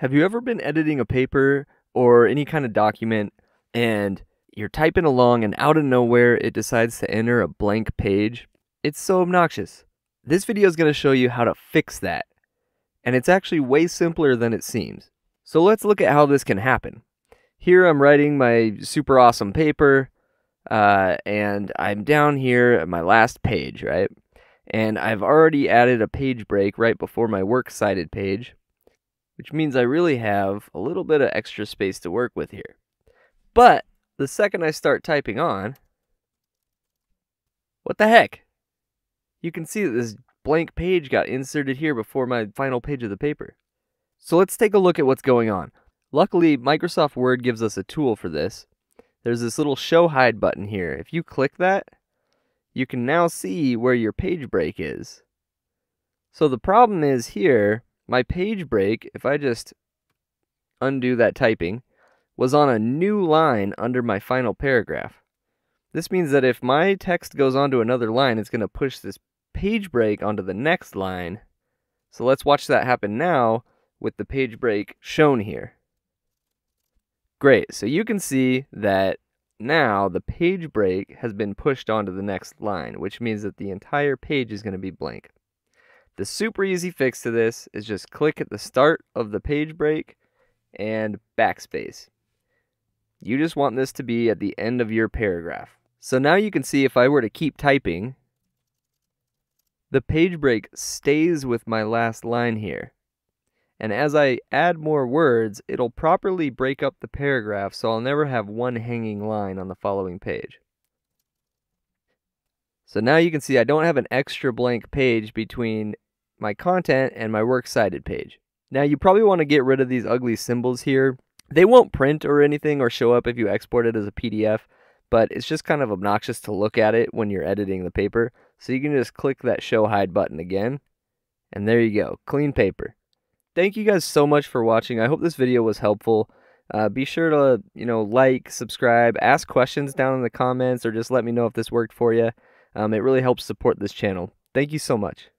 Have you ever been editing a paper or any kind of document and you're typing along and out of nowhere it decides to enter a blank page? It's so obnoxious. This video is going to show you how to fix that. And it's actually way simpler than it seems. So let's look at how this can happen. Here I'm writing my super awesome paper, uh, and I'm down here at my last page, right? And I've already added a page break right before my works cited page which means I really have a little bit of extra space to work with here. But the second I start typing on, what the heck? You can see that this blank page got inserted here before my final page of the paper. So let's take a look at what's going on. Luckily, Microsoft Word gives us a tool for this. There's this little show hide button here. If you click that, you can now see where your page break is. So the problem is here, my page break, if I just undo that typing, was on a new line under my final paragraph. This means that if my text goes onto another line, it's going to push this page break onto the next line. So let's watch that happen now with the page break shown here. Great, so you can see that now the page break has been pushed onto the next line, which means that the entire page is going to be blank. The super easy fix to this is just click at the start of the page break and backspace. You just want this to be at the end of your paragraph. So now you can see if I were to keep typing, the page break stays with my last line here. And as I add more words, it'll properly break up the paragraph so I'll never have one hanging line on the following page. So now you can see I don't have an extra blank page between my content, and my works cited page. Now you probably want to get rid of these ugly symbols here. They won't print or anything or show up if you export it as a PDF, but it's just kind of obnoxious to look at it when you're editing the paper. So you can just click that show hide button again, and there you go, clean paper. Thank you guys so much for watching. I hope this video was helpful. Uh, be sure to, you know, like, subscribe, ask questions down in the comments, or just let me know if this worked for you. Um, it really helps support this channel. Thank you so much.